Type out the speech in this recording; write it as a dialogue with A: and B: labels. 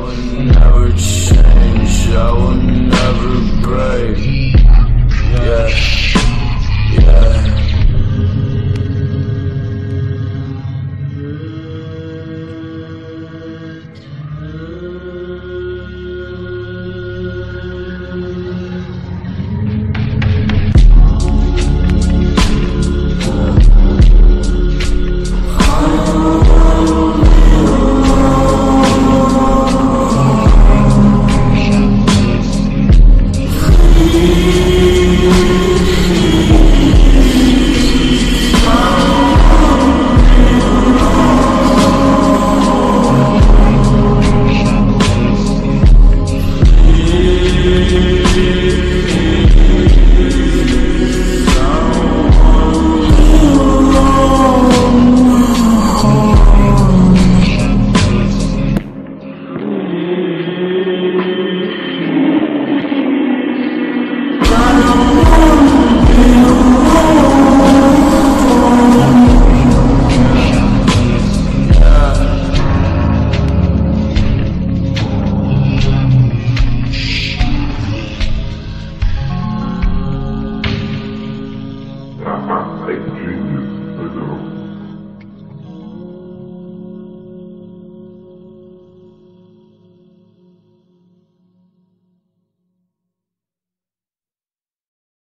A: will never change, I will